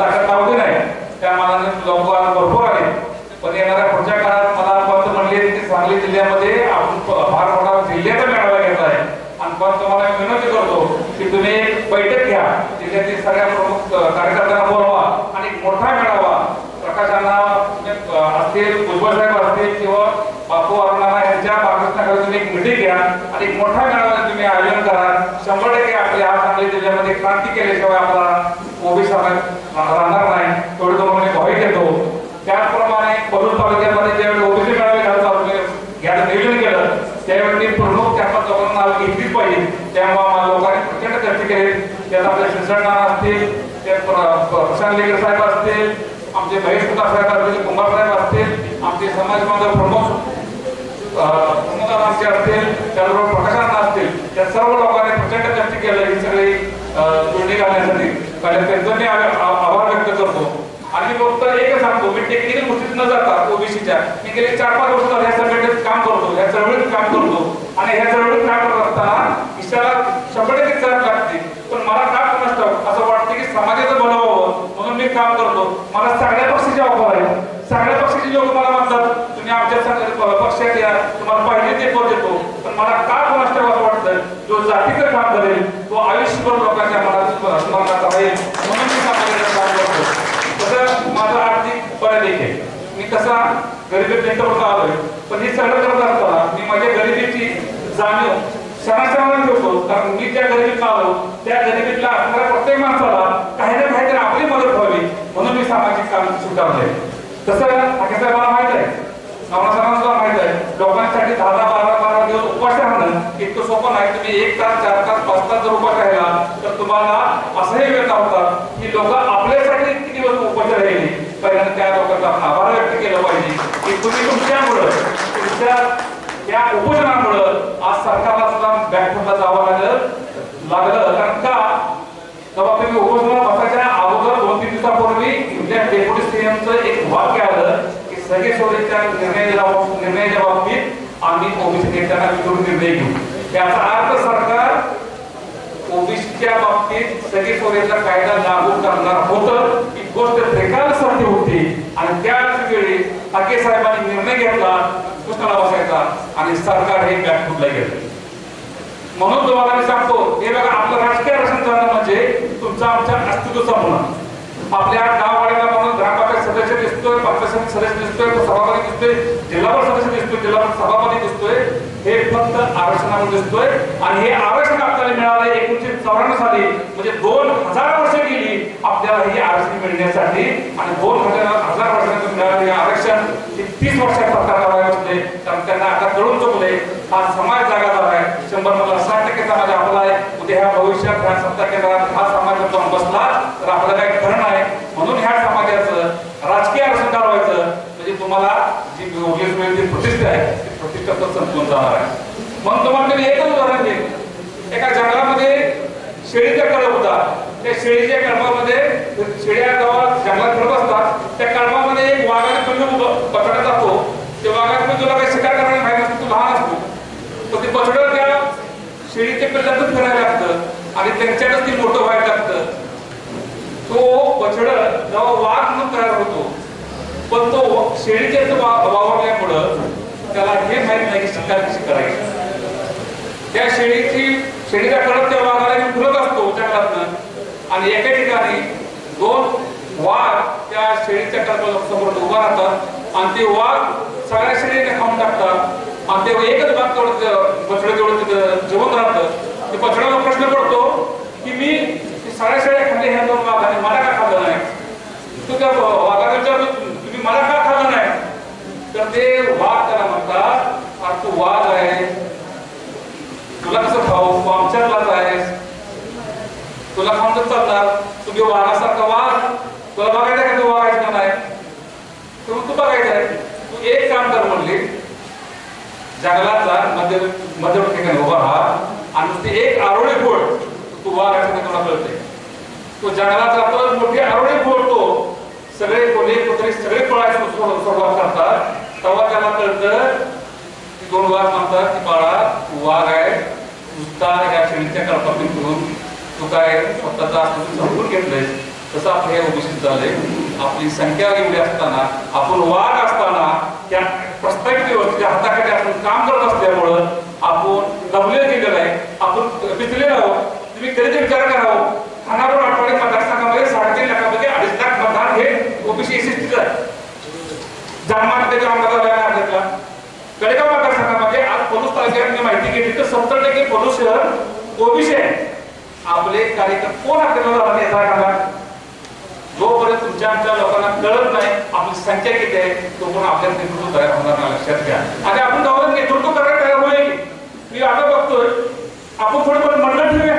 ताकद लावली नाही. त्या मानाने लोक भरपूर आले पण येणाऱ्या पुढच्या काळात मला पंत म्हणले की सांगली जिल्ह्यामध्ये आपण फार मोठा जिल्ह्याचा मेळावा घेतला आहे. आणि पण तुम्हाला विनंती करतो की तुम्ही एक बैठक घ्या. जिल्ह्यातील सगळ्या प्रमुख कार्यकर्त्यांना बोलवा आणि एक मोठा मेळावा. प्रकाशांना म्हणजे, असतील भुजबळ साहेब असतील किंवा बापू अरुणाना यांच्या मार्गदर्शनाखाली तुम्ही एक मिटिंग घ्या आणि एक मोठा मेळावा तुम्ही आयोजन करा. शंभर टक्के आपल्या सांगली जिल्ह्यामध्ये क्रांती केल्याशिवाय आपला ओबीसी राहणार नाही. तेवढं तुम्हाला मी ग्वाही देतो त्याचप्रमाणे पलूर तालुक्यामध्ये ज्यावेळी ओबीसी मेळावे घ्यायला घ्यायचं नियोजन केलं त्यावेळी प्रमुख त्या लोकांना नाव घेतलीच पाहिजे. त्यामुळे लोकांनी प्रचंड चर्चा केली. त्यात आपले शिरसाट असतील ते प्रशांत लेकर साहेब असतील आमचे महेश कुमार साहेब असतील कुमार साहेब असतील आमचे समाज बांधव प्रमुख प्रमुखांचे असतील त्याचबरोबर प्रकाशांना असतील त्या सर्व लोकांनी प्रचंड चर्चा केलं. ही सगळी अं, जोडणी घालण्यासाठी कारण त्यांचं मी आ- आ- आभार व्यक्त करतो आणि मी फक्त एकच सांगतो मी टेक्निकल गोष्टीत न जाता ओबीसीच्या. मी गेले चार पाच वर्ष ह्या संघटनेत काम करतो ह्या चळवळीत काम करतो आणि ह्या चळवळीत काम करत असताना ईशाला शंभर टक्के चाल लागते पण मला का नसतं. असं वाटतं की समाजाचं बनवावं म्हणून मी काम करतो. मला सगळ्या पक्षाची ऑफर आहे. सगळ्या पक्षाचे लोक मला म्हणतात तुम्ही आमच्या पक्षात या. तुम्हाला पाहिजे ते पद देतो. पण मला का कोणास वाटतं. जो जातीचं काम करेल तो आयुष्यभर लोकांच्या मनात स्मरणात राहील म्हणून मी समाजाचं काम करतो तसं माझा आर्थिक परिलेख आहे मी कसा गरिबी त्यांच्यावर आलोय पण हे सगळं करत असताना मी माझ्या गरिबीची जाणीव सणासणाला ठेवतो. कारण मी ज्या गरिबीत आलो त्या गरिबीतला असणाऱ्या प्रत्येक माणसाला काही ना काहीतरी आपली मदत व्हावी म्हणून मी सामाजिक काम स्वीकारलंय तसं ठाकरे साहेबांना माहीत आहे. नवनाथांना सुद्धा माहीत आहे. लोकांसाठी दहा दहा बारा बारा दिवस उपवास राहणं इतकं सोपं नाही. तुम्ही एक तास चार तास पाच तास जर उपास राहिला तर तुम्हाला असंही वेळ होतात की लोक आपल्यासाठी किती दिवस उपास राहिली पहिल्यांदा त्या लोकांचा आपण आभार व्यक्त केला पाहिजे. की तुम्ही तुमच्यामुळं तुमच्या आज सरकारला सुद्धा बॅकफुटला जावं लागलं लागलं. कारण का? तेव्हा तुम्ही बसायच्या अगोदर दोन तीन दिवसापूर्वी डेप्युटी सीएमचं एक वाक्य आलं की सगळे सोडीच्या निर्णयाच्या निर्णयाच्या बाबतीत आम्ही ओबीसी नेत्यांना विरोध निर्णय घेऊ. याचा अर्थ सरकार ओबीसीच्या बाबतीत सगळे सोडीचा कायदा लागू करणार होतं ही गोष्ट त्रिकालसाठी होती आणि त्याच ठाकरे साहेबांनी निर्णय घेतला पुस्तकाला बसायचा आणि सरकार हे बॅकफूटला गेलं. म्हणून तुम्हाला मी सांगतो हे बघा आपलं राजकीय रक्षण करणं म्हणजे तुमचा आमच्या अस्तित्व संपणं आपल्या गाववाड्याला म्हणून ग्रामपंचायत सदस्य दिसतोय पंचायत सदस्य दिसतोय सभापती दिसतोय जिल्हावर सदस्य दिसतोय हे फक्त आरक्षणामध्ये दिसतोय आणि हे आरक्षण आपल्याला मिळालं एकोणीशे चौऱ्याण्णव साली. म्हणजे दोन हजार वर्ष गेली आपल्याला हे आरक्षण मिळण्यासाठी आणि दोन हजार हजार वर्षानंतर मिळालेलं आरक्षण. हे तीस वर्षात सरकार करावे होते म्हणजे. कारण त्यांना आता कळून चुकले हा समाज जागा आहे. शंभर मधला साठ टक्के समाज आपला आहे. उद्या ह्या भविष्यात ह्या सत्ता केंद्रात हा समाज जाऊन बसला. तर आपल्याला काही खरं नाही. म्हणून ह्या समाजाचं राजकीय आरक्षण काढवायचं म्हणजे तुम्हाला जी योग्य प्रतिष्ठा आहे. ती प्रतिष्ठा तर संपून जाणार आहे. मग तुम्हाला मी एकच उदाहरण देईन. एका जंगलामध्ये शेळीचा कळप होता त्या शेळीच्या कळपामध्ये शेळ्या गावात जंगलात फिरत असतात त्या कळपामध्ये एक वाघाने पिल्लू पकडला जातो ते वाघाने पिल्लूला काही शिकार करण्यास माहिती नसतो तो लहान असतो. पण ते बछडं त्या शेळीच्या पिल्लातच फिरायला लागतं आणि त्यांच्यातच ती मोठं व्हायला लागतं. तो बछड जेव्हा वाघ म्हणून तयार होतो पण तो शेळीच्या वावरल्यामुळं त्याला हे माहीत नाही की शिकार कशी करायची. त्या शेळीची शेळीचा कडक त्या वाघाला मी फिरत असतो त्या जंगलातनं आणि एका ठिकाणी दोन वाघ त्या शेळीच्या कडक समोर उभा राहतात. आणि ते वाघ सगळ्या शेळीने खाऊन टाकतात. आणि ते एकच वाघ तेवढं बछडं तेवढं जेवण राहतं. ते बछड्याला प्रश्न पडतो की मी ती सगळ्या शेळ्या खाल्ल्या ह्या दोन वाघाने मला का खाल्लं नाही तू त्या वाघाला विचारतो तुम्ही मला का खाल्लं देव तर त्याला म्हणतात अरे तू वाद आहे. तुला कसं खाऊ तू आहेस. तुला खाऊन चालणार तुम्ही वाघासारखा वाघ तुला बघायचं का तू वागायचं का नाही? तर तू बघायचं आहे. तू एक काम कर म्हणली. जंगलाचा मध्य मध्य ठिकाणी उभा हा आणि ते एक आरोळी फोड तू वागायचं आहे तुला कळते तो जंगलाचा तो मोठी आरोळी फोडतो सगळे कोणी कुत्रे सगळे पळायचे सुरुवात करतात तेव्हा त्याला कळतं की दोन वाघ म्हणतात की बाळा तू वाघ आहे त्यांच्या कल्पातून शेळीच्या तू काय स्वतःचा आत्महत्या समजून घेतलंय. तसं आपलं हे ओबीसी झालंय आपली संख्या एवढी असताना आपण वाघ असताना त्या प्रस्तावित व्यवस्थेच्या हाताखाली आपण काम करत असल्यामुळं आपण दबले गेलेलं आहे. आपण पिचलेलो आहोत. तुम्ही कधीतरी विचार करावं हो. खानापूर आठवडे मतदारसंघामध्ये साडेतीन लाखापैकी अडीच लाख मतदान हे ओबीसी एस टी आहे जालना त्याच्या आमदार कडेगाव मतदारसंघामध्ये आज पलूस तालुक्यात मी माहिती घेतली तर सत्तर टक्के पलूस शहर ओबीसी आपले कार्यक्रम कोण आपल्याला नेता करणार जोपर्यंत तुमच्या आमच्या लोकांना कळत नाही आपली संख्या किती आहे पण आपल्या नेतृत्व तयार होणार नाही लक्षात घ्या. आणि आपण गावात नेतृत्व करायला तयार होईल मी आता बघतोय आपण थोडं मंडळ ठेवूया.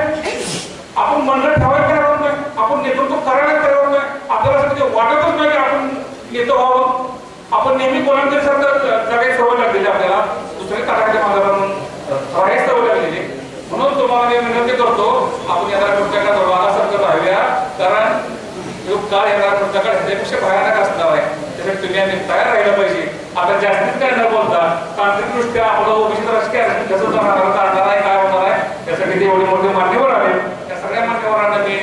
आपण मंडळ ठेवायला तयार होत नाही आपण नेतृत्व करायला तयार होत नाही. आपल्याला असं वाटतच नाही की आपण नेतं व्हावं आपण नेहमी कोणाकडे सारखं जगायची सवय लागलेली आपल्याला दुसरे तडाखे मागायला म्हणून राहायची सवय लागलेली म्हणून तुम्हाला मी विनंती करतो आपण येणाऱ्या पुढच्या काळात वादासारखं राहूया कारण जो काळ येणार पुढच्या काळ ह्याच्यापेक्षा भयानक असणार आहे. त्यासाठी तुम्ही आम्ही तयार राहिलं पाहिजे. आता जास्तीत काय न बोलता तांत्रिकदृष्ट्या आपलं ओबीसी राजकीय कसं जाणार आणणार आहे काय होणार आहे त्यासाठी ते एवढे मोठे मान्यवर आले. त्या सगळ्या मान्यवरांना मी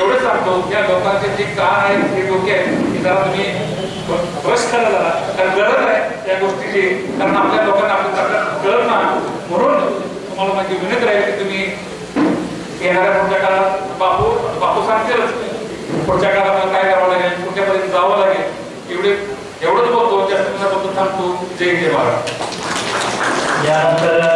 एवढंच सांगतो या लोकांचे जे कान आहे ते डोके आहेत जरा तुम्ही ब्रश करा जरा. कारण गरज आहे या गोष्टीची. कारण आपल्या लोकांना आपली ताकद कळत ना म्हणून तुम्हाला माझी विनंती राहील की तुम्ही येणाऱ्या पुढच्या काळात बापू बापू सांगतीलच पुढच्या काळात काय करावं लागेल? कुठल्यापर्यंत जावं लागेल? एवढे एवढंच बोलतो जास्त थांबतो जय जय महाराज यानंतर